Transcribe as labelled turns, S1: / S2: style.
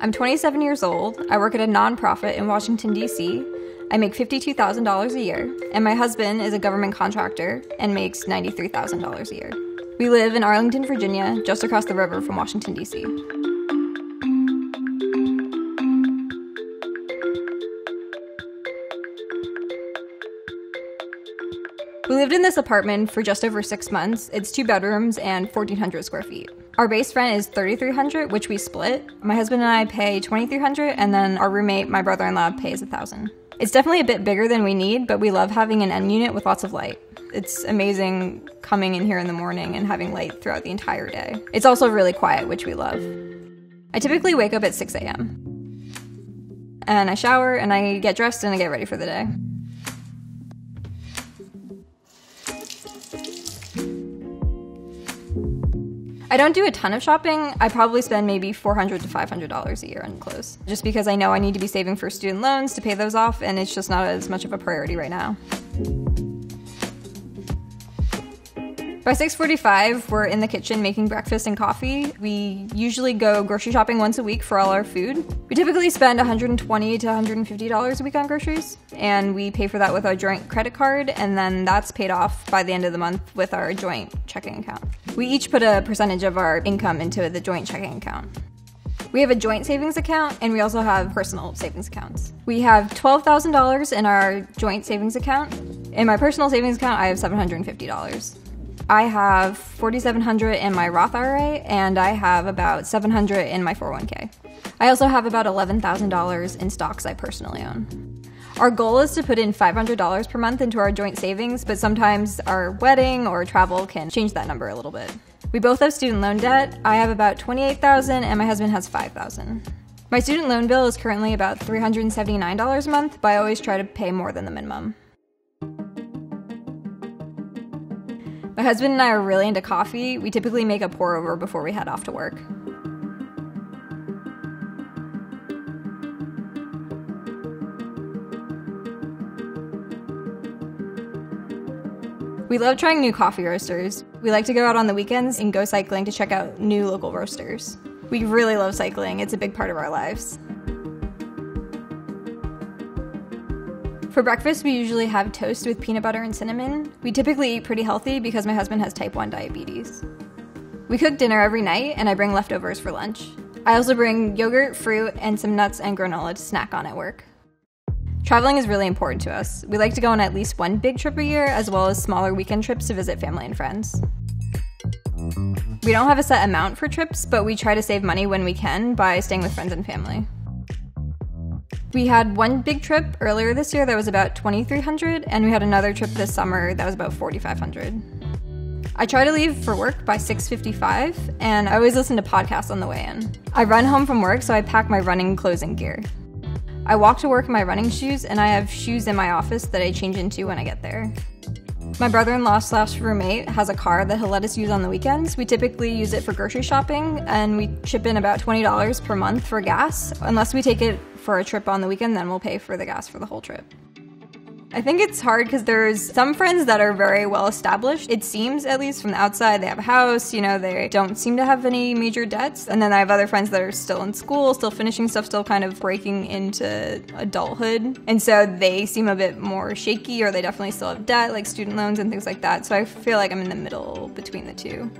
S1: I'm 27 years old. I work at a nonprofit in Washington, D.C. I make $52,000 a year, and my husband is a government contractor and makes $93,000 a year. We live in Arlington, Virginia, just across the river from Washington, D.C. We lived in this apartment for just over six months. It's two bedrooms and 1,400 square feet. Our base rent is 3,300, which we split. My husband and I pay 2,300, and then our roommate, my brother-in-law, pays 1,000. It's definitely a bit bigger than we need, but we love having an end unit with lots of light. It's amazing coming in here in the morning and having light throughout the entire day. It's also really quiet, which we love. I typically wake up at 6 a.m. And I shower and I get dressed and I get ready for the day. I don't do a ton of shopping. I probably spend maybe 400 to $500 a year on clothes, just because I know I need to be saving for student loans to pay those off, and it's just not as much of a priority right now. By 6:45, we're in the kitchen making breakfast and coffee. We usually go grocery shopping once a week for all our food. We typically spend 120 to 150 dollars a week on groceries, and we pay for that with our joint credit card, and then that's paid off by the end of the month with our joint checking account. We each put a percentage of our income into the joint checking account. We have a joint savings account and we also have personal savings accounts. We have $12,000 in our joint savings account. In my personal savings account, I have $750. I have 4700 in my Roth IRA and I have about 700 in my 401k. I also have about $11,000 in stocks I personally own. Our goal is to put in $500 per month into our joint savings, but sometimes our wedding or travel can change that number a little bit. We both have student loan debt. I have about 28,000 and my husband has 5,000. My student loan bill is currently about $379 a month, but I always try to pay more than the minimum. My husband and I are really into coffee. We typically make a pour over before we head off to work. We love trying new coffee roasters. We like to go out on the weekends and go cycling to check out new local roasters. We really love cycling, it's a big part of our lives. For breakfast, we usually have toast with peanut butter and cinnamon. We typically eat pretty healthy because my husband has type 1 diabetes. We cook dinner every night, and I bring leftovers for lunch. I also bring yogurt, fruit, and some nuts and granola to snack on at work. Traveling is really important to us. We like to go on at least one big trip a year, as well as smaller weekend trips to visit family and friends. We don't have a set amount for trips, but we try to save money when we can by staying with friends and family. We had one big trip earlier this year that was about 2300 and we had another trip this summer that was about 4500. I try to leave for work by 6:55 and I always listen to podcasts on the way in. I run home from work so I pack my running clothes and gear. I walk to work in my running shoes and I have shoes in my office that I change into when I get there. My brother-in-law slash roommate has a car that he'll let us use on the weekends. We typically use it for grocery shopping and we chip in about $20 per month for gas. Unless we take it for a trip on the weekend, then we'll pay for the gas for the whole trip. I think it's hard because there's some friends that are very well established. It seems, at least from the outside, they have a house, you know, they don't seem to have any major debts. And then I have other friends that are still in school, still finishing stuff, still kind of breaking into adulthood. And so they seem a bit more shaky, or they definitely still have debt, like student loans and things like that. So I feel like I'm in the middle between the two.